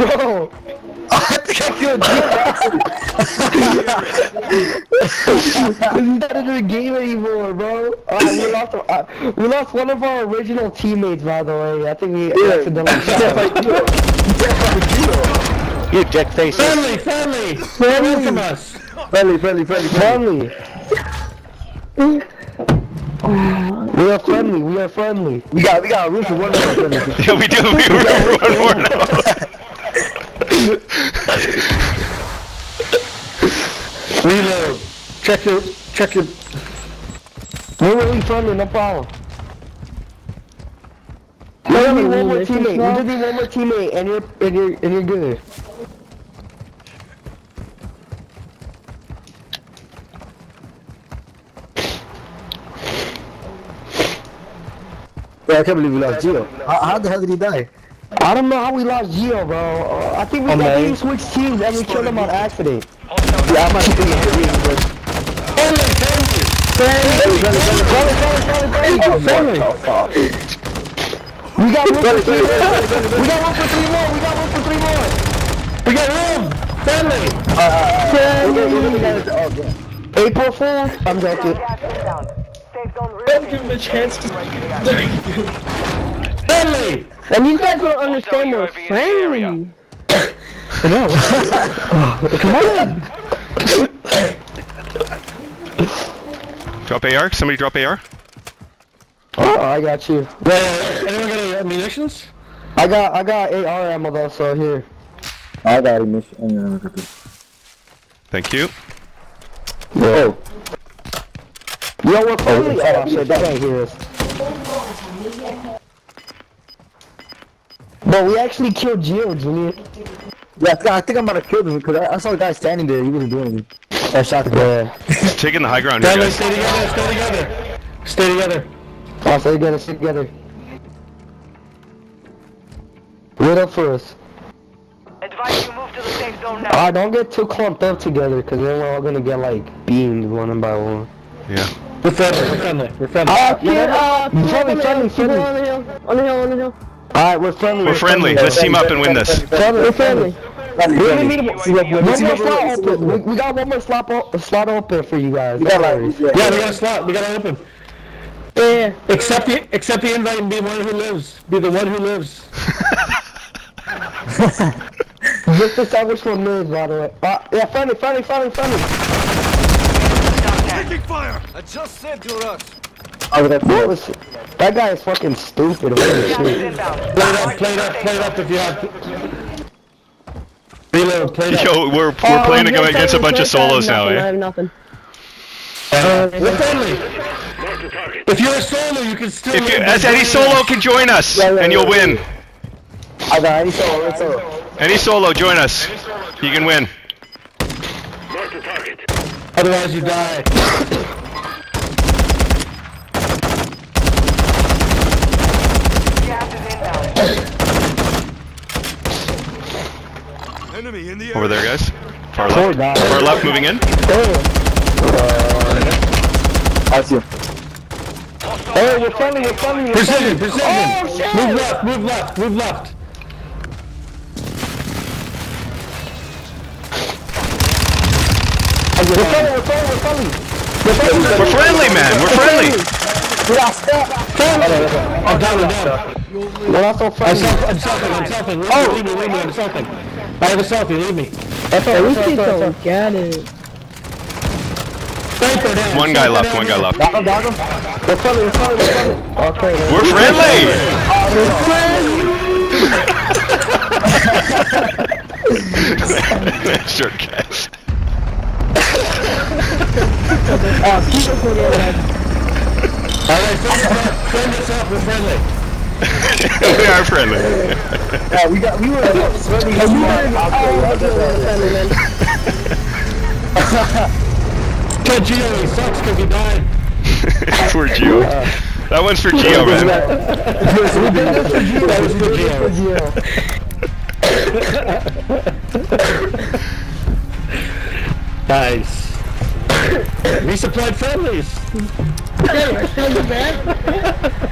Bro! I think I killed Gio He's not in the game anymore, bro. Alright, we lost, uh, we lost one of our original teammates, by the way. I think we Yeah. accidentally shot him. You dick faces. Friendly, friendly! Stay away from us! Friendly, friendly, friendly, friendly. Friendly. We are friendly, we are friendly. We got, we got a room for one more friendly. Yeah, we do. We remember one more now. Reload. Check your, check your. We're really friendly, no problem. We just need one more teammate. We just need one more teammate, and you're and you're and you're good. Yeah, I can't believe we lost Gio. How, how the hell did he die? I don't know how we lost Gio, bro. Uh, I think we, I think we switched teams and we killed him on accident. Yeah, I might be We got room for three more. We got room for three more. We got room for three more. We got room. Oh, yeah. April Fool. I'm joking. Don't give him a chance to... Friendly. And you guys don't understand we're friendly. Drop AR. Somebody drop AR. Oh, I got you. Anyone got any munitions? I got I got AR ammo though, so here. I got him. Uh, Thank you. Whoa. Yo, we're friendly. Oh, shit, that ain't hear us. But we actually killed Gio, Junior. Yeah, I think I'm about to kill him because I, I saw a guy standing there. He wasn't doing anything. I shot the guy. Taking the high ground here, guys. stay together, stay together! Stay together. Oh, stay together, stay together. Wait up for us. Advise you move to the safe zone now. Alright, don't get too clumped up together, cause then we're all gonna get like beamed one by one. Yeah. We're friendly, we're friendly, we're friendly. Uh, Yeah, uh, Friendly, on the friendly, friendly. on the hill, on the hill, on the hill. Alright, we're friendly. We're friendly. Let's team up and win this. Friendly, We're friendly. Friendly, We're friendly. gonna need See one more slot open. We, we got one more slot, o- slot open for you guys. We got Don't like, yeah. Yeah, we got a slot, we got to open. Yeah. Accept the, accept the invite and be the one who lives. Be the one who lives. Just the sandwich for me, by the way. Uh, yeah, friendly, friendly, friendly, friendly. I just was at What was that guy is fucking stupid. Holy is shit. Play it up, play it up, play it up if you have... Reload, play it. Yo, we're we're Oh, playing I'm against a bunch of sorry, I have solos now, nothing, I eh? have nothing. We're friendly. If you're a solo, you can still... If you, as any solo can join us, Yeah, yeah, and you'll yeah, win. I got any solo, any solo. Any solo, join us. You can win. Otherwise you die. inbound. Over there, guys. Far Poor left. guy. Far left, moving in. Uh, I see him. Oh, hey, we're friendly, we're friendly, we're Precision, friendly. precision. Oh, shit! Move left, move left, move left. We're friendly, we're friendly, we're friendly. We're friendly, man. We're friendly. I'm down, I'm down. We're not so I'm friendly. selfing, I'm selfing, I'm selfing. Leave me, leave me, leave me, I'm selfing. I have a selfie, leave me. That's all, At least that's all, that's all. don't get it. Sniper down. One guy left. One guy left. Got him, got him. We're friendly, we're friendly, we're friendly. Okay. then. We're friendly. sure, guys. Oh, uh, keep it for the other. Alright, friend us up, friend us up, we're friendly. we are friendly. Yeah, we got, we were uh, swimming. Oh, you better I'll do it friendly, man. Kill Gio, he sucks because he died. for Gio. That one's for Gio, man. That was for Gio. Nice. Resupplied friendlies. Hey, I still you bad?